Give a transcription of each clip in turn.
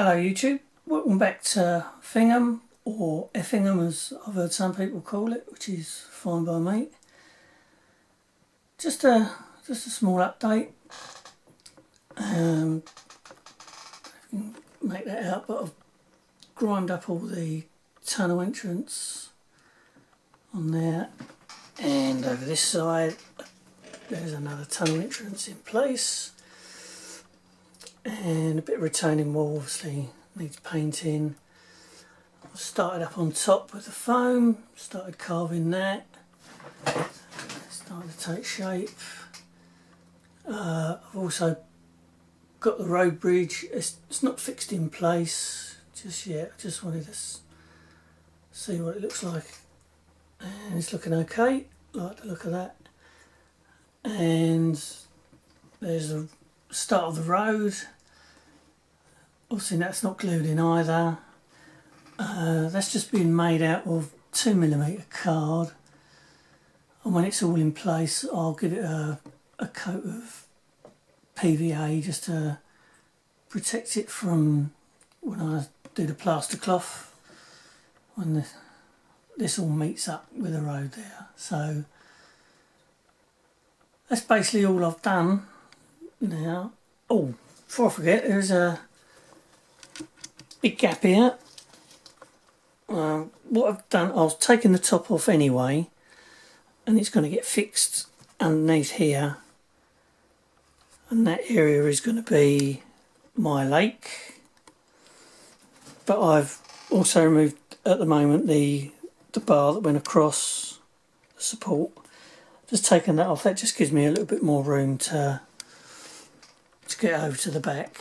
Hello YouTube, welcome back to Fingham or Effingham as I've heard some people call it, which is fine by me. Just a just a small update. Um, make that out, but I've grimed up all the tunnel entrance on there, and over this side there's another tunnel entrance in place and a bit of retaining wall obviously needs painting. I've started up on top with the foam started carving that. Starting to take shape. Uh, I've also got the road bridge. It's, it's not fixed in place just yet. I just wanted to see what it looks like. And it's looking okay. Like the look of that. And there's the start of the road obviously that's not glued in either. Uh, that's just been made out of 2mm card. And when it's all in place I'll give it a, a coat of PVA just to protect it from when I do the plaster cloth when the, this all meets up with the road there. So that's basically all I've done now. Oh, before I forget, there's a big gap here. Um, what I've done, I've taken the top off anyway, and it's going to get fixed underneath here. And that area is going to be my lake. But I've also removed at the moment the the bar that went across the support just taking that off, that just gives me a little bit more room to, to get over to the back.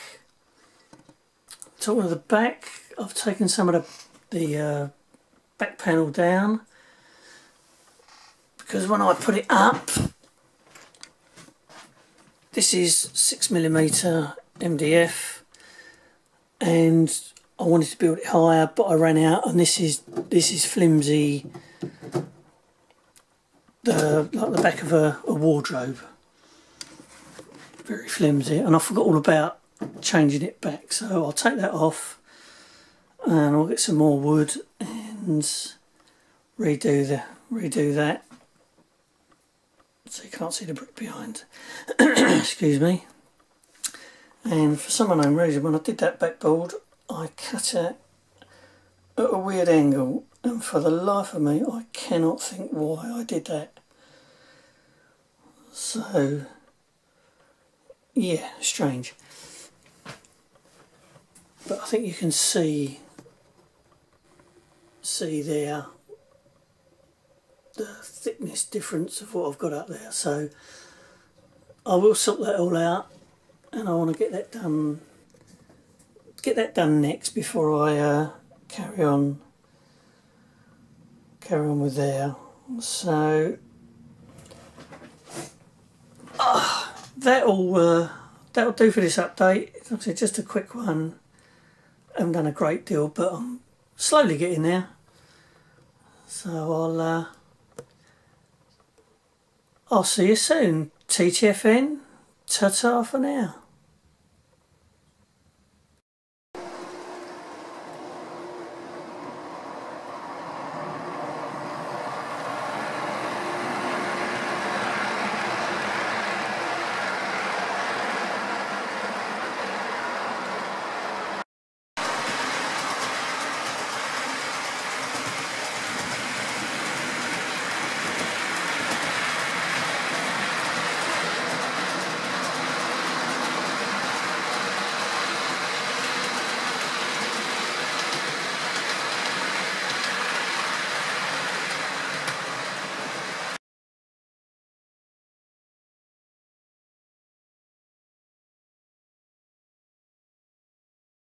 Talking of the back, I've taken some of the, the uh, back panel down because when I put it up, this is 6mm MDF and I wanted to build it higher but I ran out and this is this is flimsy the like the back of a, a wardrobe. Very flimsy, and I forgot all about changing it back. So I'll take that off, and I'll get some more wood and redo the redo that. So you can't see the brick behind. Excuse me. And for some unknown reason, when I did that backboard, I cut it at a weird angle and for the life of me I cannot think why I did that. So, yeah, strange. But I think you can see see there the thickness difference of what I've got up there. So I will sort that all out and I want to get that done get that done next before I uh, carry on carry on with there. So that'll uh, that'll do for this update. Obviously, just a quick one. Haven't done a great deal, but I'm slowly getting there. So I'll uh, I'll see you soon. TTFN. Ta-ta for now.